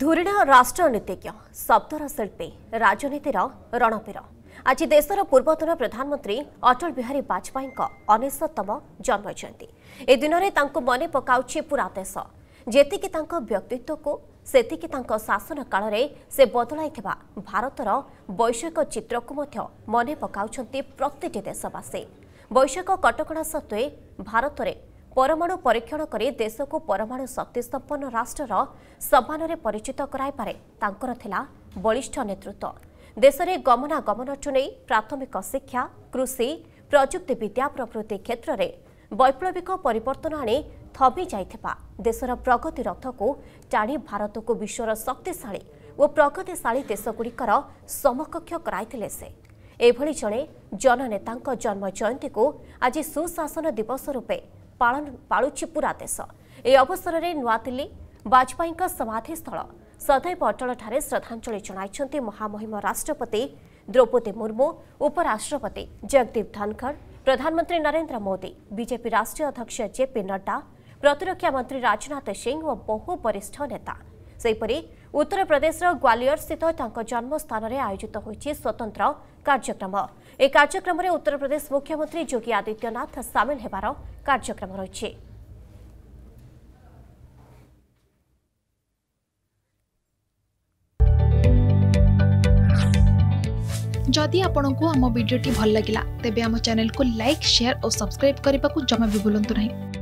ଧୁରିଣ ରାଷ୍ଟ୍ରନୀତିଜ୍ଞ ଶବ୍ଦର ଶିଳ୍ପୀ ରାଜନୀତିର ରଣବୀର। ଆଜି ଦେଶର ପୂର୍ବତନ ପ୍ରଧାନମନ୍ତ୍ରୀ ଅଟଳ ବିହାରୀ ବାଜପେୟୀଙ୍କ ଅନେଶତମ ଜନ୍ମଜୟନ୍ତୀ। ଏ ଦିନରେ ତାଙ୍କୁ ମନେ ପକାଉଛି ପୁରା ଦେଶ। ଯେତିକି ତାଙ୍କ ବ୍ୟକ୍ତିତ୍ୱକୁ ସେତିକି ତାଙ୍କ ଶାସନ କାଳରେ ସେ ବଦଳାଇଥିବା ଭାରତର ବୈଷୟିକ ଚିତ୍ରକୁ ମଧ୍ୟ ମନେ ପକାଉଛନ୍ତି ପ୍ରତିଟି ଦେଶବାସୀ। ବୈଷୟିକ କଟକଣା ସତ୍ତ୍ୱେ ଭାରତରେ ପରମାଣୁ ପରୀକ୍ଷଣ କରି ଦେଶକୁ ପରମାଣୁ ଶକ୍ତି ସମ୍ପନ୍ନ ରାଷ୍ଟ୍ରର ସମ୍ମାନରେ ପରିଚିତ କରାଇବାରେ ତାଙ୍କର ଥିଲା ବଳିଷ୍ଠ ନେତୃତ୍ୱ। ଦେଶରେ ଗମନାଗମନଠୁ ନେଇ ପ୍ରାଥମିକ ଶିକ୍ଷା କୃଷି ପ୍ରଯୁକ୍ତିବିଦ୍ୟା ପ୍ରଭୃତି କ୍ଷେତ୍ରରେ ବୈପ୍ଳବିକ ପରିବର୍ତ୍ତନ ଆଣି ଥବି ଯାଇଥିବା ଦେଶର ପ୍ରଗତି ରଥକୁ ଟାଣି ଭାରତକୁ ବିଶ୍ୱର ଶକ୍ତିଶାଳୀ ଓ ପ୍ରଗତିଶାଳୀ ଦେଶଗୁଡ଼ିକର ସମକକ୍ଷ କରାଇଥିଲେ ସେ। ଏଭଳି ଜଣେ ଜନନେତାଙ୍କ ଜନ୍ମ ଜୟନ୍ତୀକୁ ଆଜି ସୁଶାସନ ଦିବସ ରୂପେ ପାଳନ ପାଳୁଛି ପୁରା ଦେଶ। ଏହି ଅବସରରେ ନୂଆଦିଲ୍ଲୀ ବାଜପେୟୀଙ୍କ ସମାଧିସ୍ଥଳ ସଦୈବ ଅଟଳଠାରେ ଶ୍ରଦ୍ଧାଞ୍ଜଳି ଜଣାଇଛନ୍ତି ମହାମହିମ ରାଷ୍ଟ୍ରପତି ଦ୍ରୌପଦୀ ମୁର୍ମୁ ଉପରାଷ୍ଟ୍ରପତି ଜଗଦୀପ ଧନଖଡ଼ ପ୍ରଧାନମନ୍ତ୍ରୀ ନରେନ୍ଦ୍ର ମୋଦି ବିଜେପି ରାଷ୍ଟ୍ରୀୟ ଅଧ୍ୟକ୍ଷ ଜେପି ନଡ୍ଡା ପ୍ରତିରକ୍ଷା ମନ୍ତ୍ରୀ ରାଜନାଥ ସିଂ ଓ ବହୁ ବରିଷ୍ଠ ନେତା। ସେହିପରି ଉତ୍ତରପ୍ରଦେଶର ଗ୍ୱାଲିୟରସ୍ଥିତ ତାଙ୍କ ଜନ୍ମସ୍ଥାନରେ ଆୟୋଜିତ ହୋଇଛି ସ୍ୱତନ୍ତ୍ର କାର୍ଯ୍ୟକ୍ରମ ଏହି କାର୍ଯ୍ୟକ୍ରମରେ ଉତ୍ତରପ୍ରଦେଶ ମୁଖ୍ୟମନ୍ତ୍ରୀ ଯୋଗୀ ଆଦିତ୍ୟନାଥ ସାମିଲ ହେବାର କାର୍ଯ୍ୟକ୍ରମ ରହିଛି ଯଦି ଆପଣଙ୍କୁ ଆମ ଭିଡ଼ିଓଟି ଭଲ ଲାଗିଲା ତେବେ ଆମ ଚ୍ୟାନେଲକୁ ଲାଇକ୍ ସେୟାର ଓ ସବସ୍କ୍ରାଇବ୍ କରିବାକୁ ଜମା ବି ଭୁଲନ୍ତୁ ନାହିଁ